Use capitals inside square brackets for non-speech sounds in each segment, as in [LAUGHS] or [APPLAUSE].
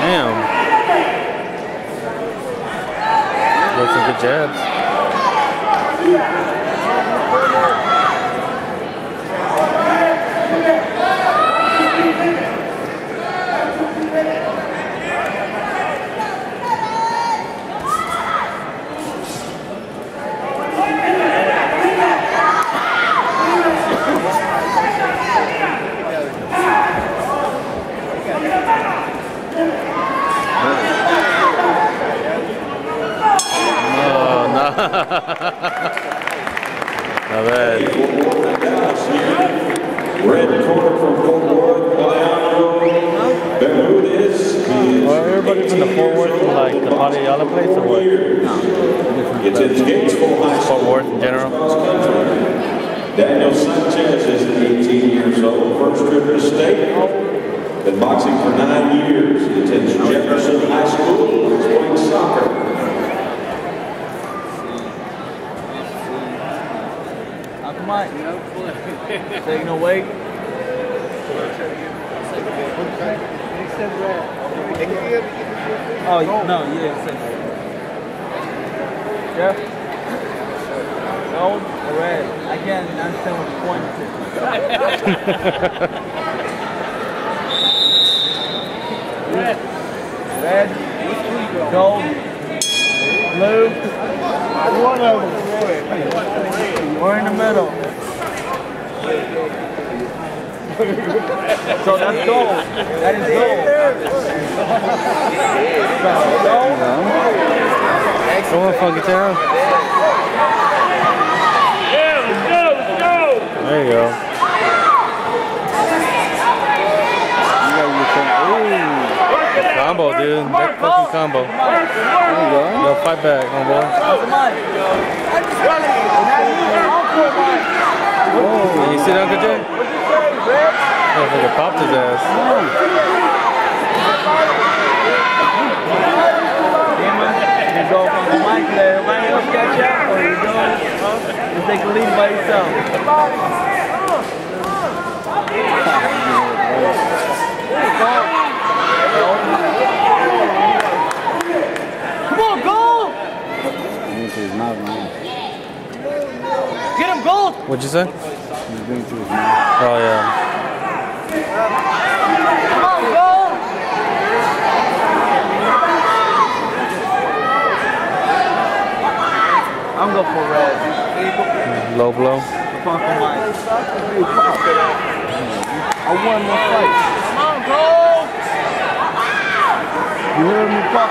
Damn. Got. A ver. Red corner from Bermudez. Everybody from the Fort Worth from like the Polyala place or what? Attends Gatesville High Fort. Worth in general? Daniel Sanchez is 18 years old, first trip to state. Been boxing for nine years. Attends Jefferson High School. Soccer. Uncle Mike. Taking no weight. Oh no, yeah. Say. Jeff. Gold or red? I can't understand what the point is. red. Red. Gold. So that's gold. That is gold. Come on, Funky Town. There you go. Combo, dude. That fucking combo. There you go. Yo, fight back, homeboy. Oh, you see that, Uncle Jay? Motherfucker popped his ass. You go from the mic there, everybody else catch up, or you go, huh? You take the lead by yourself. Come on, go! Get him, gold! What'd you say? Oh, yeah. Come on, go! I'm going for red. Low blow. Fuck with Mike. I won my fight. Come on, go! You heard me, Pop?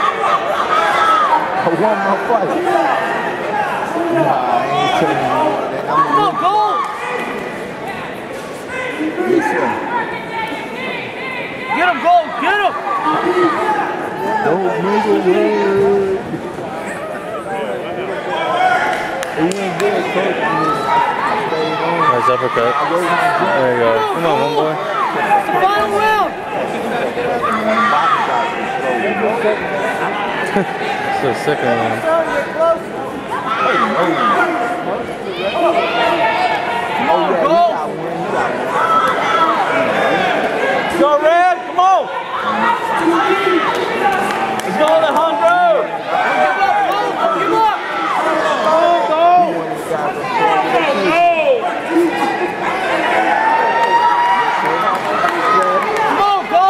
I won my fight. Nah, I ain't telling you all that. I'm Come on, go! Yes, sir. Get him, go! Get him! Don't nigga word. He ain't good, coach. Nice uppercut. There you go. Come on, homeboy. Final round! [LAUGHS] So sick of him. Go red, come on! Let's go Alejandro! Give up, go! Give up! Come on, go!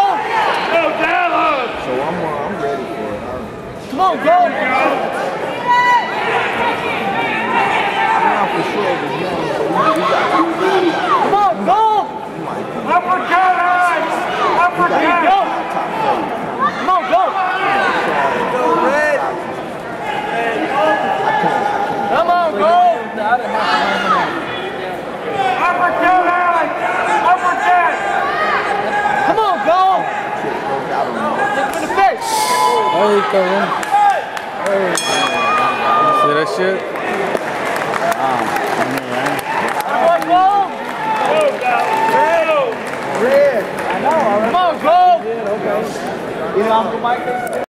So I'm, uh, I'm ready for it. I'm, Come on, go! I'm for sure it was young, but we, we got Come on, go! Uppercut! There you go! Come on, go! Come on, go! Uppercut, Alex! Uppercut! Come on, go! Take him in the face! He coming. See that shit? Come on, go! red. I know. Come on, go! You know, Uncle Mike?